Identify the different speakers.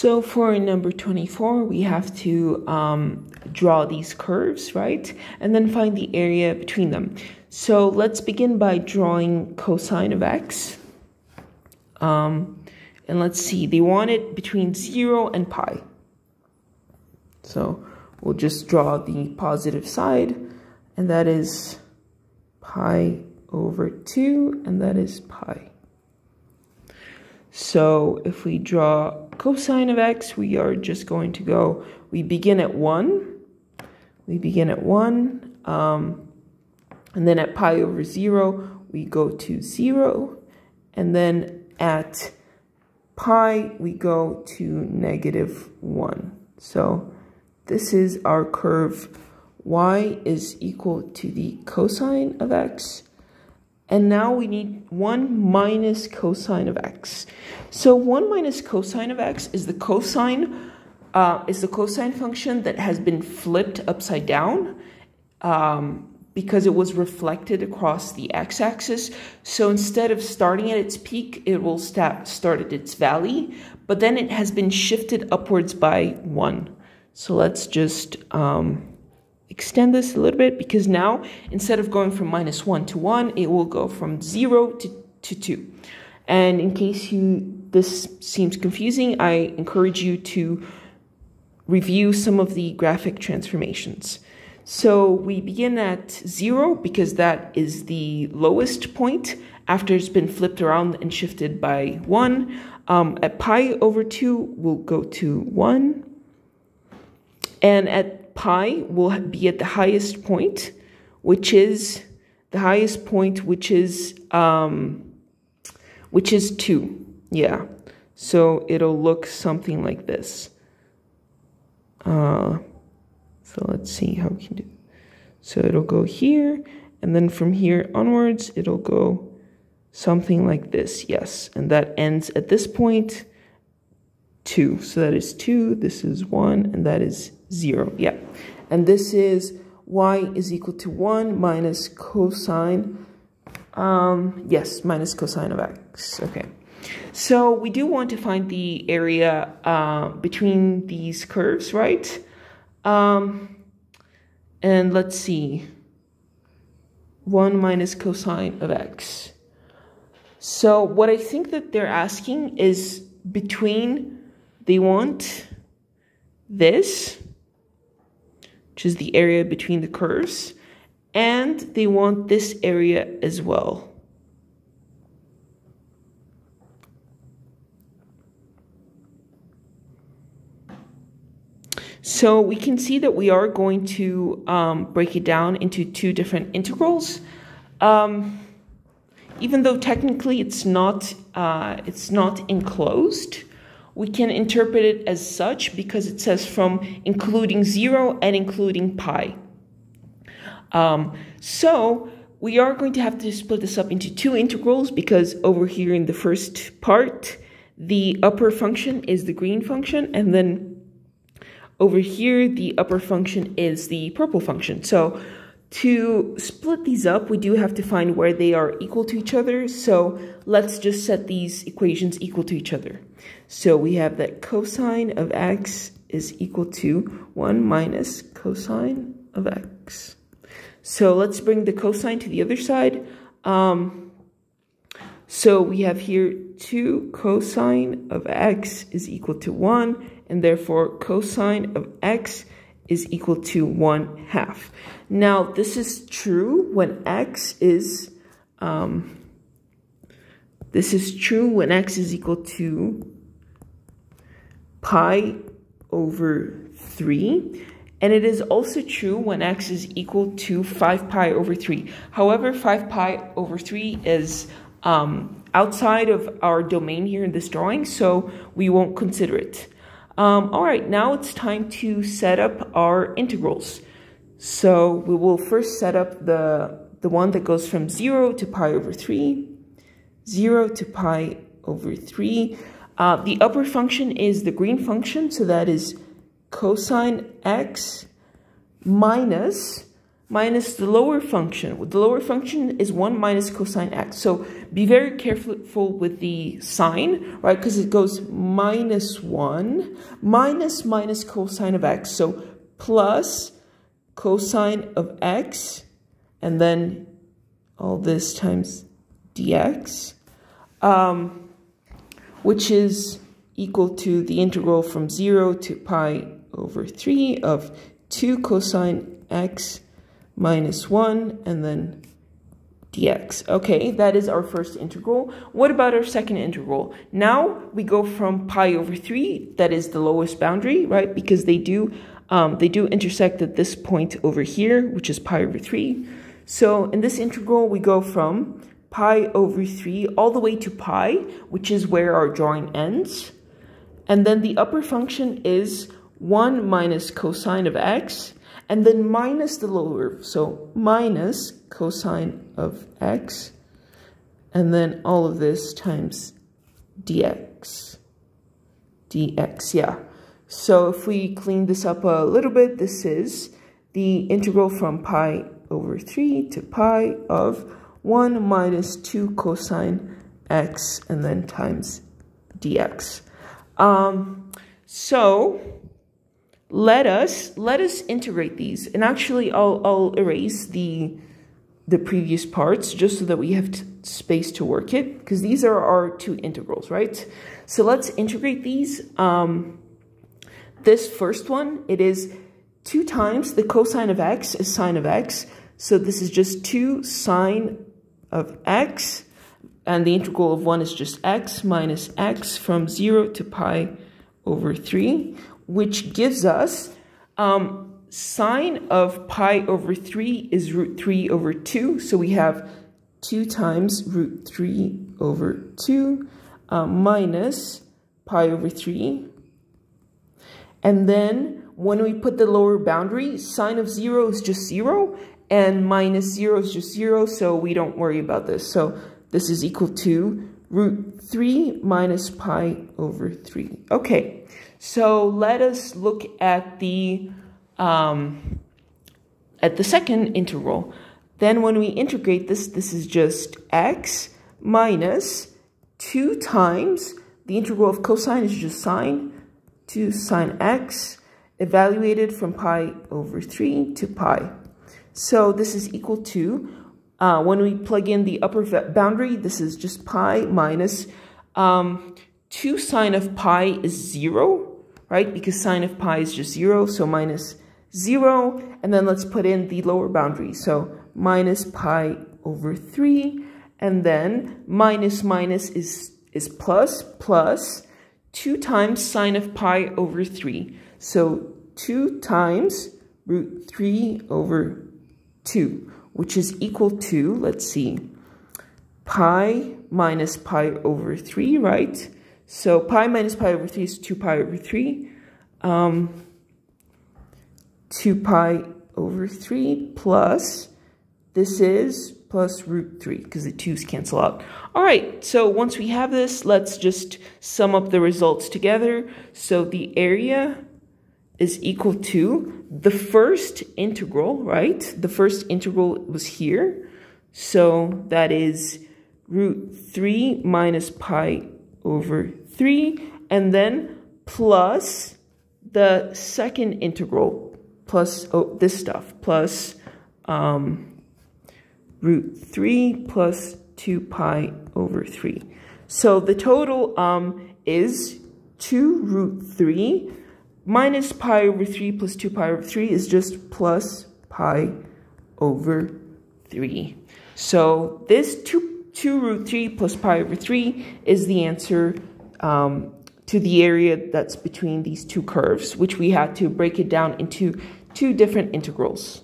Speaker 1: So for number 24, we have to um, draw these curves, right? And then find the area between them. So let's begin by drawing cosine of x. Um, and let's see, they want it between 0 and pi. So we'll just draw the positive side, and that is pi over 2, and that is pi. So if we draw cosine of x, we are just going to go, we begin at 1, we begin at 1, um, and then at pi over 0, we go to 0, and then at pi, we go to negative 1. So this is our curve y is equal to the cosine of x and now we need 1 minus cosine of x. So 1 minus cosine of x is the cosine uh, is the cosine function that has been flipped upside down um, because it was reflected across the x-axis. So instead of starting at its peak, it will start, at its valley, but then it has been shifted upwards by 1. So let's just um, extend this a little bit because now instead of going from minus 1 to 1, it will go from 0 to, to 2. And in case you this seems confusing, I encourage you to review some of the graphic transformations. So we begin at 0 because that is the lowest point after it's been flipped around and shifted by 1. Um, at pi over 2, we'll go to 1. And at pi will be at the highest point, which is the highest point, which is um, which is two. Yeah. So it'll look something like this. Uh, so let's see how we can do. So it'll go here, and then from here onwards, it'll go something like this. Yes, and that ends at this point. Two. So that is two. This is one, and that is 0. Yeah. And this is y is equal to 1 minus cosine, um, yes, minus cosine of x. Okay. So we do want to find the area uh, between these curves, right? Um, and let's see. 1 minus cosine of x. So what I think that they're asking is between, they want this, which is the area between the curves, and they want this area as well. So we can see that we are going to um, break it down into two different integrals. Um, even though technically it's not, uh, it's not enclosed, we can interpret it as such because it says from including 0 and including pi. Um, so we are going to have to split this up into two integrals because over here in the first part, the upper function is the green function, and then over here, the upper function is the purple function. So to split these up, we do have to find where they are equal to each other. So let's just set these equations equal to each other. So we have that cosine of x is equal to 1 minus cosine of x. So let's bring the cosine to the other side. Um, so we have here 2 cosine of x is equal to 1, and therefore cosine of x is equal to 1 half. Now, this is true when x is, um, this is true when x is equal to pi over 3. And it is also true when x is equal to 5 pi over 3. However, 5 pi over 3 is um, outside of our domain here in this drawing, so we won't consider it. Um, all right, now it's time to set up our integrals. So we will first set up the, the one that goes from 0 to pi over 3, 0 to pi over 3. Uh, the upper function is the green function, so that is cosine x minus minus the lower function. The lower function is 1 minus cosine x. So be very careful with the sign, right? Because it goes minus 1 minus minus cosine of x. So plus cosine of x and then all this times dx, um, which is equal to the integral from 0 to pi over 3 of 2 cosine x minus 1 and then dx. Okay, that is our first integral. What about our second integral? Now we go from pi over 3, that is the lowest boundary, right? Because they do um, they do intersect at this point over here, which is pi over 3. So in this integral, we go from pi over 3 all the way to pi, which is where our drawing ends. And then the upper function is 1 minus cosine of x, and then minus the lower. So minus cosine of x, and then all of this times dx. dx, yeah. So if we clean this up a little bit, this is the integral from pi over 3 to pi of 1 minus 2 cosine x and then times dx. Um, so let us let us integrate these. And actually I'll, I'll erase the the previous parts just so that we have space to work it because these are our two integrals right? So let's integrate these. Um, this first one it is two times the cosine of x is sine of x. So this is just 2 sine of x and the integral of 1 is just x minus x from 0 to pi over 3 which gives us um, sine of pi over 3 is root 3 over 2. So we have 2 times root 3 over 2 uh, minus pi over 3. And then when we put the lower boundary, sine of 0 is just 0, and minus 0 is just 0, so we don't worry about this. So this is equal to root 3 minus pi over 3. Okay, so let us look at the um, at the second integral. Then when we integrate this, this is just x minus 2 times, the integral of cosine is just sine, 2 sine x, evaluated from pi over 3 to pi. So this is equal to, uh, when we plug in the upper boundary, this is just pi minus um, 2 sine of pi is 0, right? Because sine of pi is just 0, so minus 0. And then let's put in the lower boundary. So minus pi over 3. And then minus minus is, is plus, plus 2 times sine of pi over 3. So 2 times root 3 over 2, which is equal to, let's see, pi minus pi over 3, right? So pi minus pi over 3 is 2 pi over 3. Um, 2 pi over 3 plus, this is plus root 3 because the 2's cancel out. All right, so once we have this, let's just sum up the results together. So the area is equal to the first integral, right? The first integral was here. So that is root 3 minus pi over 3, and then plus the second integral, plus oh, this stuff, plus um, root 3 plus 2 pi over 3. So the total um, is 2 root 3 minus pi over 3 plus 2 pi over 3 is just plus pi over 3. So this 2 2 root 3 plus pi over 3 is the answer um, to the area that's between these two curves, which we had to break it down into two different integrals.